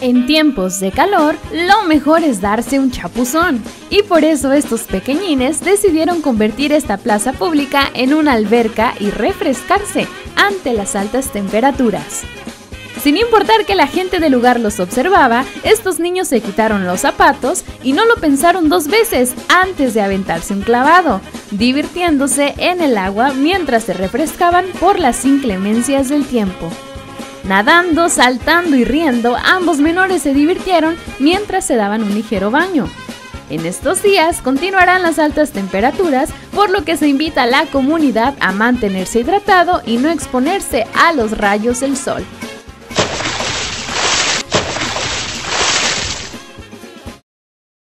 En tiempos de calor, lo mejor es darse un chapuzón, y por eso estos pequeñines decidieron convertir esta plaza pública en una alberca y refrescarse ante las altas temperaturas. Sin importar que la gente del lugar los observaba, estos niños se quitaron los zapatos y no lo pensaron dos veces antes de aventarse un clavado, divirtiéndose en el agua mientras se refrescaban por las inclemencias del tiempo. Nadando, saltando y riendo, ambos menores se divirtieron mientras se daban un ligero baño. En estos días continuarán las altas temperaturas, por lo que se invita a la comunidad a mantenerse hidratado y no exponerse a los rayos del sol.